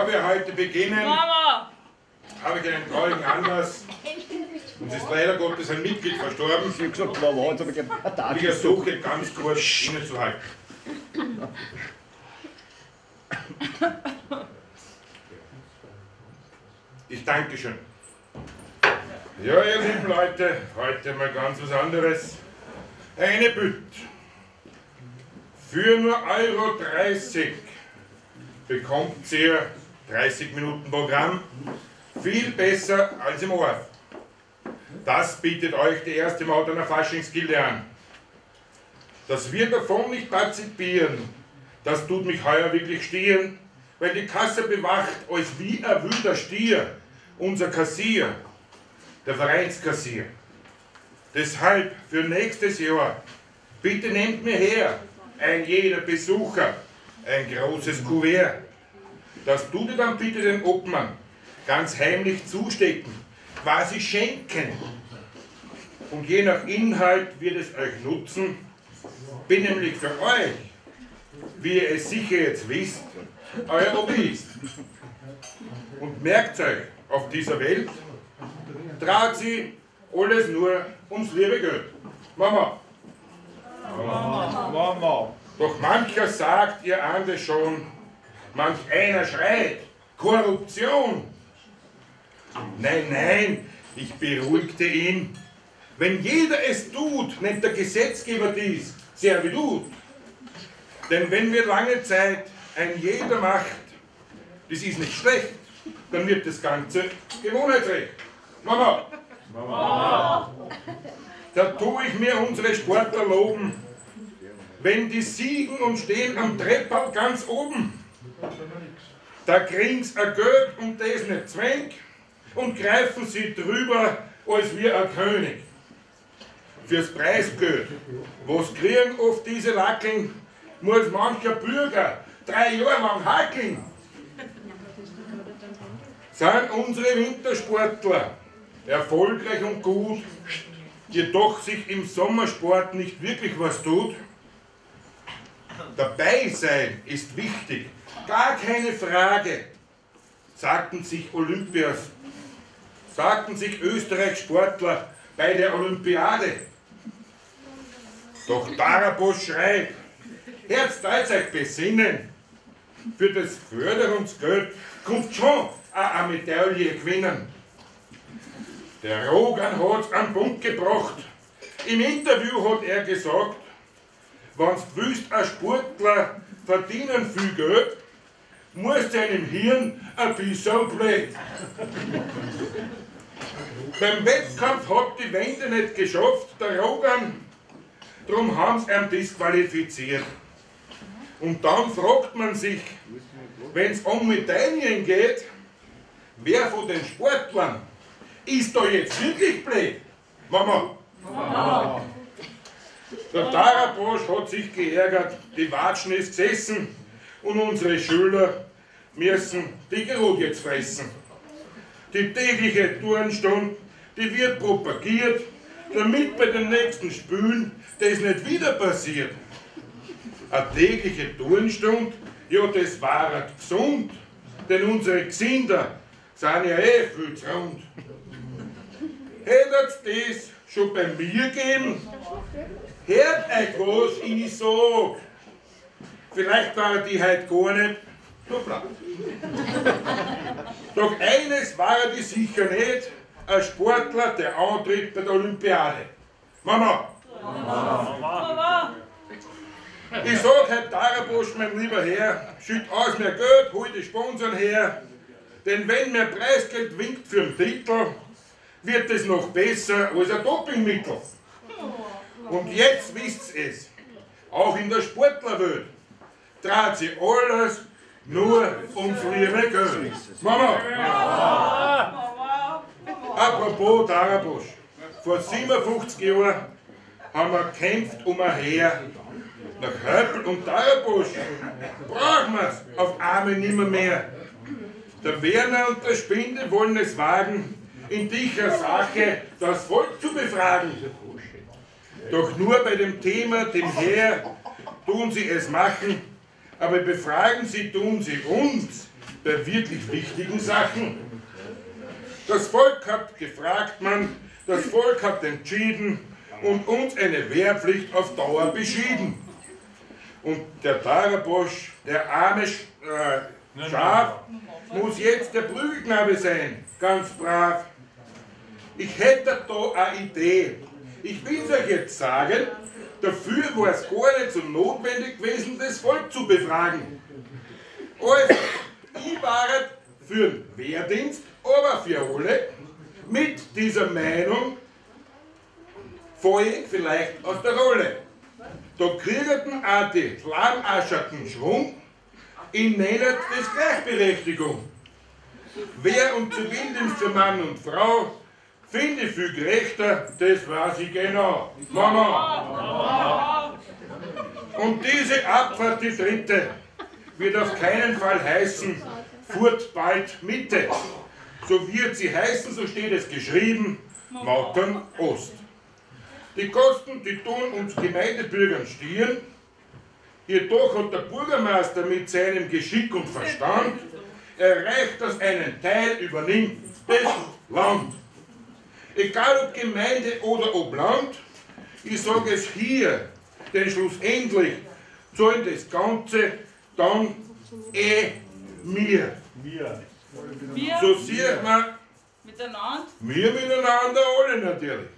Bevor wir heute beginnen, Mama! habe ich einen traurigen Anlass. Uns ist leider Gottes ein Mitglied verstorben. Ich hab gesagt, Mama, jetzt hab ich einen Tag Ich versuche ganz kurz innezuhalten. Ich danke schön. Ja, ihr lieben Leute, heute mal ganz was anderes. Eine Bitte. Für nur Euro 30 bekommt ihr 30 Minuten Programm. Viel besser als im Orf. Das bietet euch die erste Mauterner Faschingsgilde an. Dass wir davon nicht partizipieren, das tut mich heuer wirklich stieren, weil die Kasse bewacht als wie ein wilder Stier unser Kassier, der Vereinskassier. Deshalb für nächstes Jahr, bitte nehmt mir her, ein jeder Besucher, ein großes Kuvert. Das tut ihr dann bitte den Obmann ganz heimlich zustecken, quasi schenken. Und je nach Inhalt wird es euch nutzen. Bin nämlich für euch, wie ihr es sicher jetzt wisst, euer Lobbyist. Und merkt euch, auf dieser Welt trat sie alles nur ums liebe Geld. Mama. Mama. Doch mancher sagt, ihr ahnt es schon, manch einer schreit, Korruption. Nein, nein, ich beruhigte ihn. Wenn jeder es tut, nennt der Gesetzgeber dies Servitut. Denn wenn wir lange Zeit ein jeder macht, das ist nicht schlecht, dann wird das Ganze Gewohnheitsrecht. Mama! Mama! Da tue ich mir unsere Sportler loben, wenn die siegen und stehen am Treppal ganz oben. Da kriegen's ein Geld und das nicht zwängt und greifen sie drüber als wie ein König. Fürs Preisgeld, was kriegen oft diese Lackeln, muss mancher Bürger drei Jahre lang hackeln. Sind unsere Wintersportler erfolgreich und gut, jedoch sich im Sommersport nicht wirklich was tut? Dabei sein ist wichtig, gar keine Frage, sagten sich Olympias, sagten sich Österreichs Sportler bei der Olympiade. Doch Darabos schreit, Herz, euch besinnen, für das Förderungsgeld kommt schon eine Medaille gewinnen. Der Rogan hat's am Punkt gebracht. Im Interview hat er gesagt, wenn's willst, ein Sportler verdienen viel Geld, muss deinem Hirn ein bisschen blöd. Beim Wettkampf hat die Wende nicht geschafft, der Rogan, drum haben sie ihn disqualifiziert. Und dann fragt man sich, wenn es um Medaillen geht, wer von den Sportlern ist da jetzt wirklich blöd? Mama. Mama. Der Tarabosch hat sich geärgert, die Watschen ist gesessen und unsere Schüler müssen die Gerut jetzt fressen. Die tägliche Turnstunde, die wird propagiert, damit bei den nächsten Spülen das nicht wieder passiert. Eine tägliche Turnstunde, ja, das war halt gesund, denn unsere Gesinder sind ja eh viel zu rund. Hättet das schon bei mir gegeben? Hört euch, was ich sag. Vielleicht war die heute gar nicht so platt. Doch eines war die sicher nicht, ein Sportler, der antritt bei der Olympiade. Mama! Mama! Ich sag heute Darabosch, mein lieber Herr, schütt aus mir Geld, hol die Sponsoren her, denn wenn mir Preisgeld winkt für den Titel, wird es noch besser als ein Dopingmittel. Und jetzt wisst ihr es, auch in der Sportlerwelt trat sie alles nur ums liebe Geld. Mama! Apropos Darabosch, vor 57 Jahren haben wir gekämpft um ein Heer. Nach Höppel und Darabosch brauchen wir es auf einmal nimmer mehr. Der Werner und der Spinde wollen es wagen, in dieser Sache das Volk zu befragen. Doch nur bei dem Thema, dem Heer, tun sie es machen, aber befragen sie tun sie uns, bei wirklich wichtigen Sachen. Das Volk hat gefragt, man, das Volk hat entschieden und uns eine Wehrpflicht auf Dauer beschieden. Und der Tarabosch, der arme äh, Schaf, muss jetzt der Prügelknabe sein, ganz brav. Ich hätte da eine Idee. Ich will es euch jetzt sagen, dafür war es gar nicht so notwendig gewesen, das Volk zu befragen. Also, ich war für den Wehrdienst, aber für alle, mit dieser Meinung, ich vielleicht aus der Rolle. Da kriegten auch die Schlamascherten Schwung, ich nenne das Gleichberechtigung. Wer und Zivildienst für Mann und Frau finde viel gerechter, das weiß ich genau. Mama! Und diese Abfahrt, die dritte, wird auf keinen Fall heißen, furt bald Mitte. So wird sie heißen, so steht es geschrieben, Mautern Ost. Die Kosten, die tun uns Gemeindebürgern stieren. Jedoch hat der Bürgermeister mit seinem Geschick und Verstand erreicht, dass einen Teil übernimmt das Land. Egal ob Gemeinde oder ob Land, ich sage es hier, denn schlussendlich zahlen das Ganze dann eh mir. Wir. So sieht man, Miteinander. wir miteinander alle natürlich.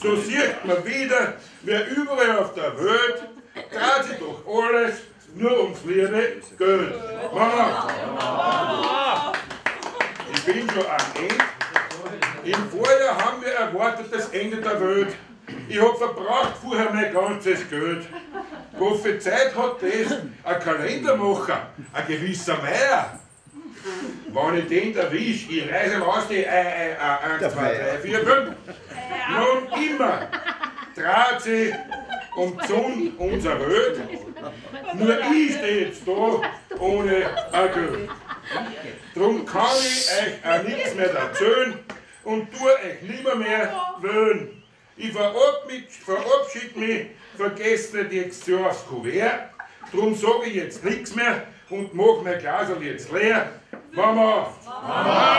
So sieht man wieder, wer überall auf der Welt dreht sich doch alles nur ums liebe Geld. Mama! Ich bin schon am Ende. Im Vorjahr haben wir erwartet das Ende der Welt. Ich hab verbraucht vorher mein ganzes Geld. Prophezeit hat das ein Kalendermacher, ein gewisser Meier. Wenn ich den erwisch, ich reise raus die 1, 2, 3, 4, 5. Nun immer dreht sie um Zun unserer Welt. Nur ich stehe jetzt da ohne ein Geld. Drum kann ich euch auch nichts mehr erzählen und tue euch nimmer mehr wählen. Ich verabschiede mich, vergesst nicht jetzt so aufs Kuvert. Drum sage ich jetzt nichts mehr und mach mein Glas jetzt leer. Mama! Mama!